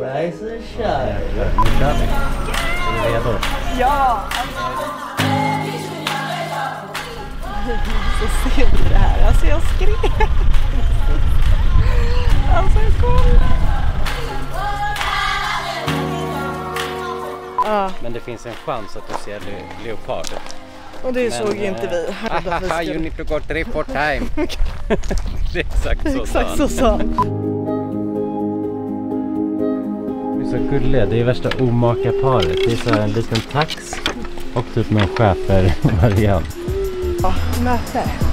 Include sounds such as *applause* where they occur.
nu kör vi. Jävlar, Nu kör vi. Är du redo? Ja! Så ser ni det här. Alltså jag skrek. Alltså kolla. Ja, Men det finns en chans att du ser le leopard. och det Men, såg ju inte vi. Haha, you need to go three four time. *laughs* det är exakt så Exakt så sa han så gulliga, det är värsta omaka paret. Det är så här en liten tax och typ någon schäfer-variant. Ja, möte.